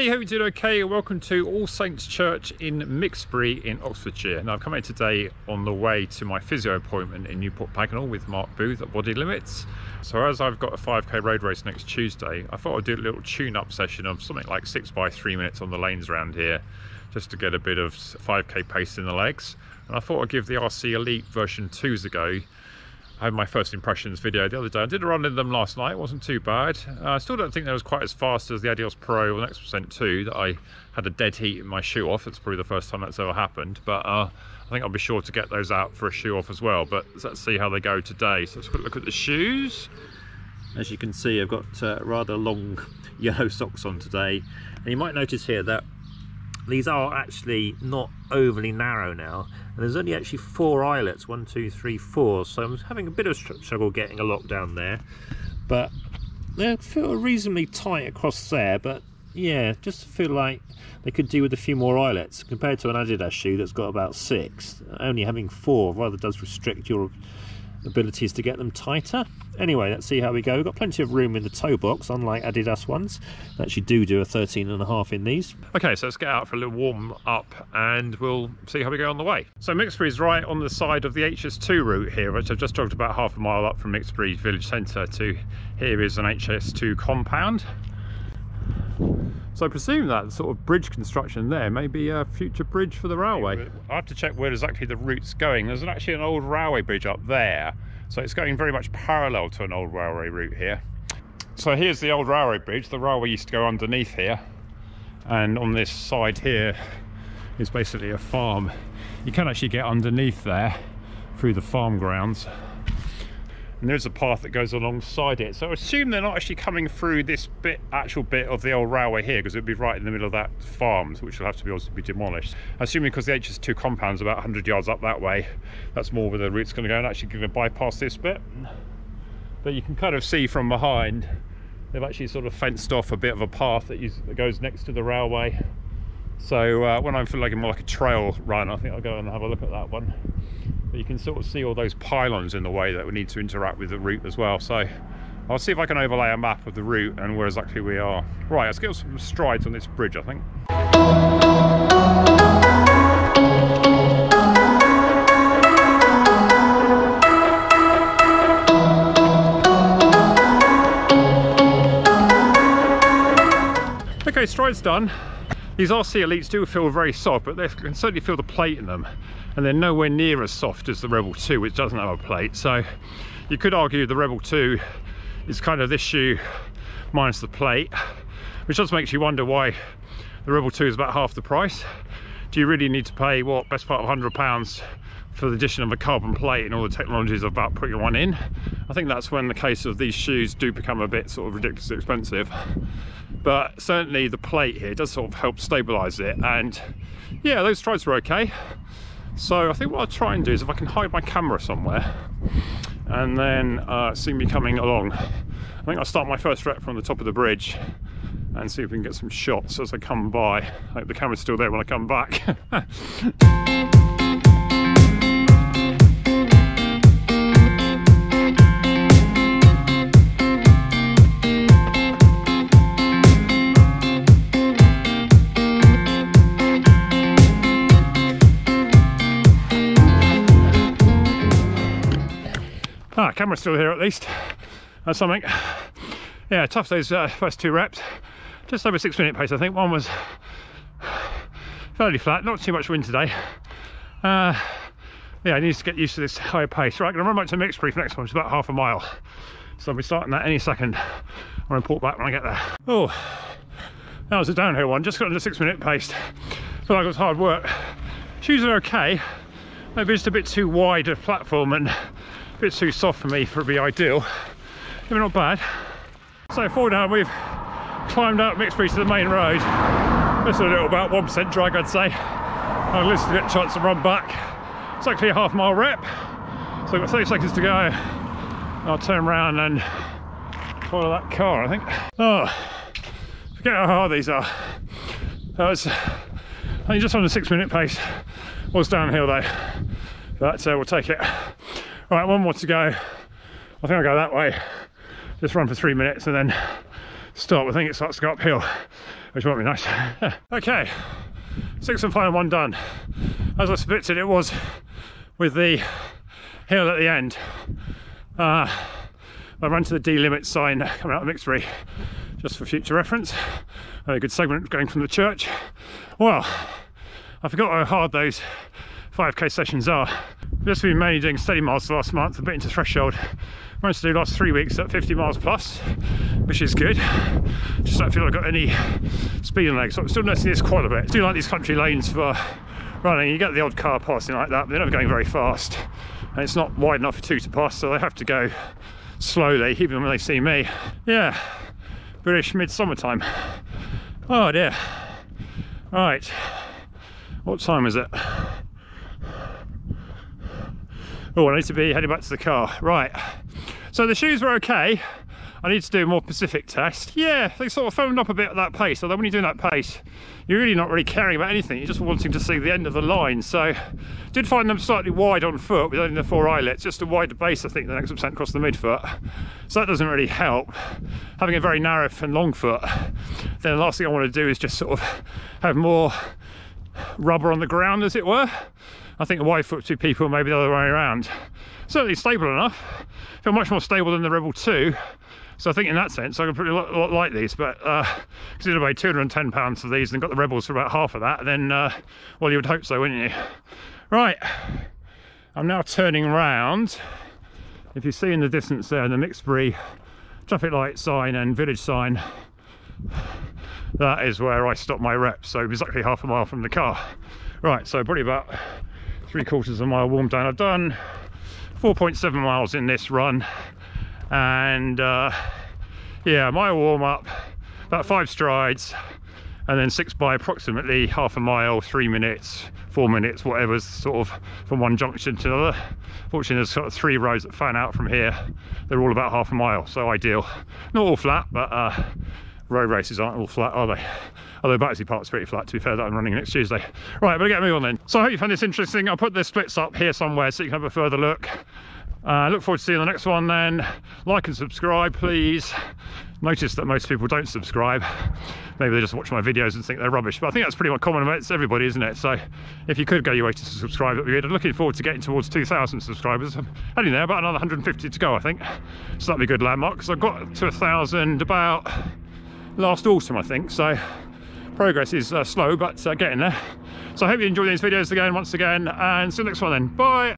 everybody, hope you're doing okay. Welcome to All Saints Church in Mixbury in Oxfordshire. Now I've come here today on the way to my physio appointment in Newport Pagnell with Mark Booth at Body Limits. So as I've got a 5k road race next Tuesday, I thought I'd do a little tune-up session of something like six by three minutes on the lanes around here, just to get a bit of 5k pace in the legs. And I thought I'd give the RC Elite version 2s a go I had my first impressions video the other day. I did a run in them last night, it wasn't too bad. Uh, I still don't think they was quite as fast as the Adios Pro or the Percent 2 that I had a dead heat in my shoe off. It's probably the first time that's ever happened. But uh, I think I'll be sure to get those out for a shoe off as well. But let's see how they go today. So let's quick look at the shoes. As you can see, I've got uh, rather long yellow socks on today. And you might notice here that these are actually not overly narrow now. And there's only actually four eyelets one two three four. So i'm having a bit of struggle getting a lock down there. But they feel reasonably tight across there but yeah just feel like they could do with a few more eyelets compared to an adidas shoe that's got about six only having four rather does restrict your abilities to get them tighter. Anyway, let's see how we go. We've got plenty of room in the toe box, unlike Adidas ones. They actually do do a 13 and a half in these. Okay, so let's get out for a little warm up and we'll see how we go on the way. So Mixbury is right on the side of the HS2 route here, which I've just jogged about half a mile up from Mixbury village centre to here is an HS2 compound. So I presume that sort of bridge construction there may be a future bridge for the railway. I have to check where exactly the route's going. There's actually an old railway bridge up there. So it's going very much parallel to an old railway route here. So here's the old railway bridge. The railway used to go underneath here. And on this side here is basically a farm. You can actually get underneath there through the farm grounds and there's a path that goes alongside it. So I assume they're not actually coming through this bit actual bit of the old railway here because it would be right in the middle of that farm which will have to be also be demolished. Assuming because the HS2 compound's about 100 yards up that way that's more where the route's going to go. And actually going to bypass this bit. But you can kind of see from behind they've actually sort of fenced off a bit of a path that, goes next to the railway. So uh, when I'm feeling like more like a trail run I think I'll go and have a look at that one you can sort of see all those pylons in the way that we need to interact with the route as well. So I'll see if I can overlay a map of the route and where exactly we are. Right let's get some strides on this bridge I think. Okay, strides done. These RC Elites do feel very soft, but they can certainly feel the plate in them and they're nowhere near as soft as the Rebel 2 which doesn't have a plate. So you could argue the Rebel 2 is kind of this shoe minus the plate which just makes you wonder why the Rebel 2 is about half the price. Do you really need to pay what best part of 100 pounds for the addition of a carbon plate and all the technologies about putting one in? I think that's when the case of these shoes do become a bit sort of ridiculously expensive. But certainly the plate here does sort of help stabilize it. And yeah those strides were okay so I think what I'll try and do is if I can hide my camera somewhere and then uh, see me coming along. I think I'll start my first rep from the top of the bridge and see if we can get some shots as I come by. I hope the camera's still there when I come back. Ah, camera's still here at least. That's something. Yeah, tough those uh, first two reps. Just over six minute pace, I think. One was fairly flat, not too much wind today. Uh, yeah, I need to get used to this higher pace. Right, I'm gonna run back to Mixbury for next one, it's about half a mile. So I'll be starting that any second. I'll report back when I get there. Oh, that was a downhill one, just got under six minute pace. Feel like it was hard work. Shoes are okay, maybe just a bit too wide a platform and bit too soft for me for it to be ideal. But not bad. So forward now we've climbed out Mixbury to the main road. Just a little about one percent drag i'd say. To get a chance to run back. It's actually a half mile rep. So i've got 30 seconds to go. I'll turn around and follow that car i think. Oh forget how hard these are. That was i think just on the six minute pace. Was downhill though. But uh, we'll take it all right, one more to go. I think I'll go that way. Just run for three minutes and then stop. I think it starts to go uphill. which might be nice. okay, six and final one done. As I suspected it was with the hill at the end. Uh, I ran to the D-limit sign coming out of Mixbury just for future reference. A good segment going from the church. Well, I forgot how hard those 5k sessions are. Just been mainly doing steady miles the last month, a bit into threshold. Managed to do last three weeks at 50 miles plus, which is good. Just don't feel I've got any speed in legs, so I'm still noticing this quite a bit. I do like these country lanes for running. You get the odd car passing like that, but they're never going very fast. And it's not wide enough for two to pass, so they have to go slowly, even when they see me. Yeah, British midsummer time. Oh dear. Right, what time is it? Oh, I need to be heading back to the car. Right, so the shoes were okay. I need to do a more specific test. Yeah, they sort of foamed up a bit at that pace, although when you're doing that pace, you're really not really caring about anything. You're just wanting to see the end of the line. So did find them slightly wide on foot with only the four eyelets, just a wider base, I think, the next percent across the midfoot. So that doesn't really help. Having a very narrow and long foot, then the last thing I want to do is just sort of have more rubber on the ground, as it were. I think a wide foot two people, maybe the other way around. Certainly stable enough. Feel much more stable than the Rebel 2. So I think in that sense, I can pretty lot, lot like these, but uh, consider weigh 210 pounds for these and got the Rebels for about half of that, then, uh, well, you would hope so, wouldn't you? Right, I'm now turning round. If you see in the distance there, the Mixbury traffic light sign and village sign, that is where I stop my reps, so exactly half a mile from the car. Right, so probably about three quarters of a mile warm down. I've done 4.7 miles in this run. And uh, yeah my warm-up about five strides and then six by approximately half a mile three minutes four minutes whatever's sort of from one junction to another fortunately there's sort of three roads that fan out from here. They're all about half a mile so ideal. Not all flat but uh, road races aren't all flat are they although Battersea Park's pretty flat to be fair that I'm running next Tuesday right but get move on then so I hope you found this interesting I'll put the splits up here somewhere so you can have a further look I uh, look forward to seeing the next one then. Like and subscribe, please. Notice that most people don't subscribe. Maybe they just watch my videos and think they're rubbish. But I think that's pretty much common amongst everybody, isn't it? So if you could go your way to subscribe, that'd be good. I'm looking forward to getting towards 2,000 subscribers. I'm heading there, about another 150 to go, I think. So that'd be a good landmark. Because I've got to a 1,000 about last autumn, I think. So progress is uh, slow, but uh, getting there. So I hope you enjoy these videos again, once again. And see you next one then. Bye!